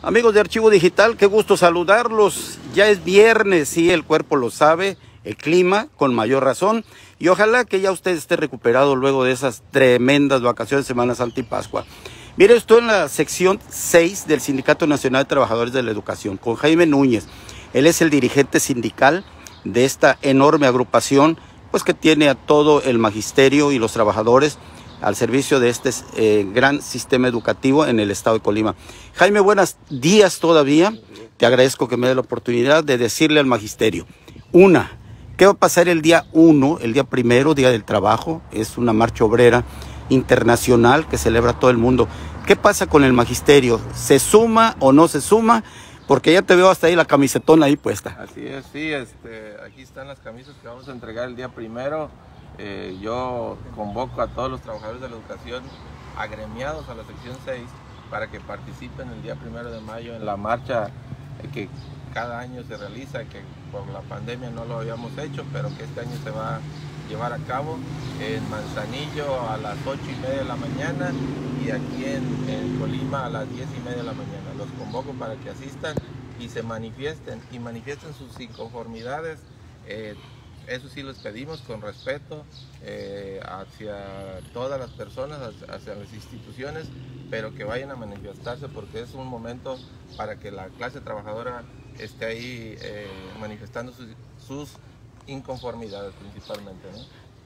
Amigos de Archivo Digital, qué gusto saludarlos. Ya es viernes, sí, el cuerpo lo sabe, el clima con mayor razón. Y ojalá que ya usted esté recuperado luego de esas tremendas vacaciones, Semana Santa y Pascua. Mire, estoy en la sección 6 del Sindicato Nacional de Trabajadores de la Educación con Jaime Núñez. Él es el dirigente sindical de esta enorme agrupación, pues que tiene a todo el magisterio y los trabajadores al servicio de este eh, gran sistema educativo en el estado de Colima. Jaime, buenos días todavía. Te agradezco que me dé la oportunidad de decirle al magisterio. Una, ¿qué va a pasar el día uno, el día primero, Día del Trabajo? Es una marcha obrera internacional que celebra todo el mundo. ¿Qué pasa con el magisterio? ¿Se suma o no se suma? Porque ya te veo hasta ahí la camisetona ahí puesta. Así es, sí, este, aquí están las camisas que vamos a entregar el día primero. Eh, yo convoco a todos los trabajadores de la educación agremiados a la sección 6 para que participen el día primero de mayo en la marcha que cada año se realiza, que por la pandemia no lo habíamos hecho, pero que este año se va a llevar a cabo en Manzanillo a las 8 y media de la mañana y aquí en, Colima a las 10 y media de la mañana. Los convoco para que asistan y se manifiesten y manifiesten sus inconformidades. Eh, eso sí les pedimos con respeto eh, hacia todas las personas, hacia las instituciones, pero que vayan a manifestarse porque es un momento para que la clase trabajadora esté ahí eh, manifestando sus, inconformidades principalmente.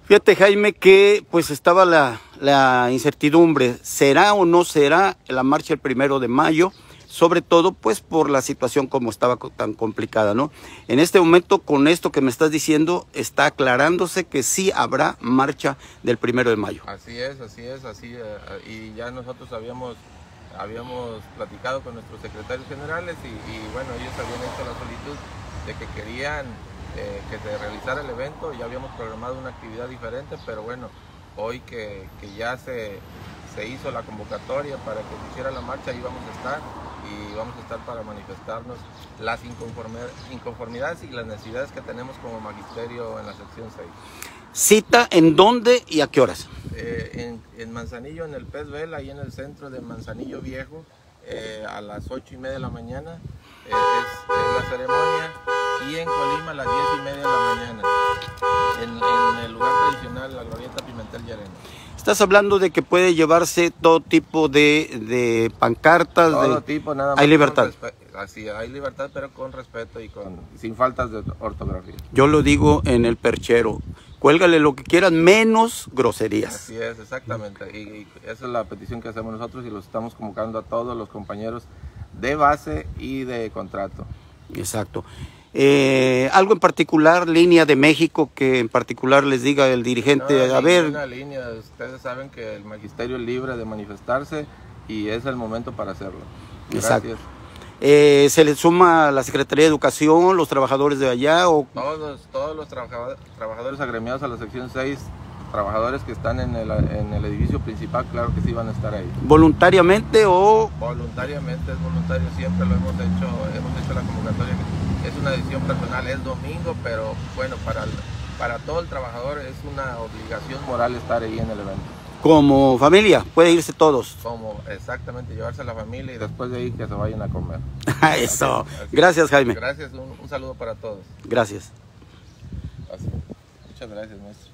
Fíjate Jaime que pues estaba la, la incertidumbre, ¿será o no será la marcha el primero de mayo? Sobre todo pues por la situación como estaba tan complicada, ¿no? En este momento con esto que me estás diciendo está aclarándose que sí habrá marcha del primero de mayo. Así es, así es, así eh, y ya nosotros habíamos habíamos platicado con nuestros secretarios generales y, bueno ellos habían hecho la solicitud de que querían eh, que se realizara el evento, ya habíamos programado una actividad diferente, pero bueno hoy que, que ya se se hizo la convocatoria para que se hiciera la marcha, ahí vamos a estar y vamos a estar para manifestarnos las inconformidades y las necesidades que tenemos como magisterio en la sección 6. ¿Cita en dónde y a qué horas? Eh, en, Manzanillo, en el Pez Vela, ahí en el centro de Manzanillo Viejo, eh, a las 8 y media de la mañana eh, es, la ceremonia y en Colima a las 10 y media de la mañana, en, en el lugar tradicional, la Glorieta Pimentel Llarena. Estás hablando de que puede llevarse todo tipo de, pancartas. Todo tipo, nada más. Hay libertad. Así, hay libertad, pero con respeto y con, sin faltas de ortografía. Yo lo digo en el perchero. Cuélgale lo que quieras, menos groserías. Así es, exactamente. Y, esa es la petición que hacemos nosotros y los estamos convocando a todos los compañeros de base y de contrato. Exacto. Eh, algo en particular, línea de México, que en particular les diga el dirigente, a ver. Una línea, ustedes saben que el magisterio es libre de manifestarse y es el momento para hacerlo. Gracias. Eh, ¿Se le suma la Secretaría de Educación, los trabajadores de allá? O... Todos, todos los trabajadores agremiados a la sección 6 trabajadores que están en el, en el, edificio principal, claro que sí van a estar ahí. ¿Voluntariamente o...? Voluntariamente, es voluntario, siempre lo hemos hecho, hemos hecho la convocatoria es una decisión personal, es domingo, pero bueno, para, para todo el trabajador es una obligación moral estar ahí en el evento. Como familia, puede irse todos. Como exactamente, llevarse a la familia y después de ahí que se vayan a comer. Eso. Gracias, Jaime. Gracias, un, saludo para todos. Gracias. Muchas gracias, maestro.